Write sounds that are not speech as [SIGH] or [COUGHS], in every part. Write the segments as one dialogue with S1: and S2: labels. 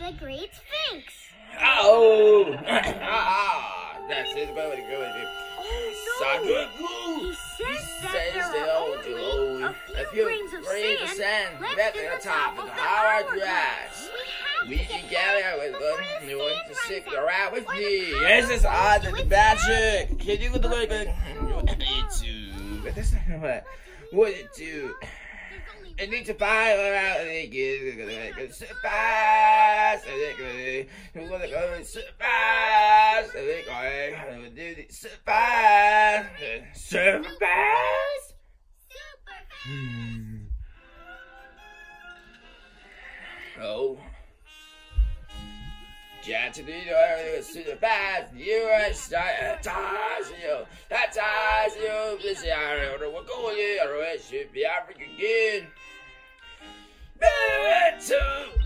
S1: the Great Sphinx.
S2: Oh! [COUGHS] ah, that's it. Go, go, go.
S1: Oh no! He says that there are only a few grains of sand left in the top of the hourglass.
S2: We together with good you want to stick around with me. Yes, it's odd the magic. Can you look at it? You to. But this is what. What it do? I need to buy around and I. I the surprise. Surprise. Hmm. Oh. Get to the surprise. You are starting to you. That's you. This is our we're going here. It should be Africa again. Two, two,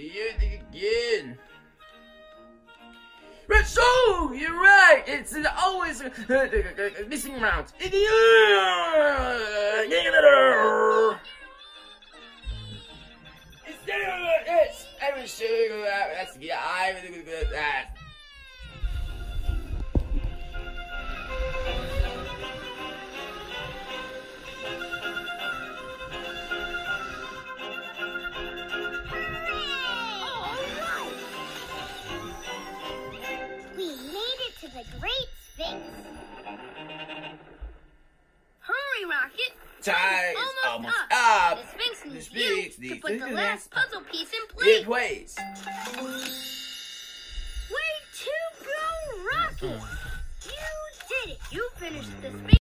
S2: again. Again. But so, you're right. It's always [LAUGHS] missing rounds. In the It's every sugar. That's yeah. I'm good at that. Hurry! All right!
S1: We made it to the Great Sphinx. Hurry, Rocket!
S2: Time
S1: almost,
S2: almost
S1: up.
S2: up.
S1: The Sphinx needs,
S2: the Sphinx
S1: you
S2: needs
S1: to put the last puzzle piece in
S2: place.
S1: place.
S2: In
S1: place. Way to go, Rocket! You did it! You finished the Sphinx.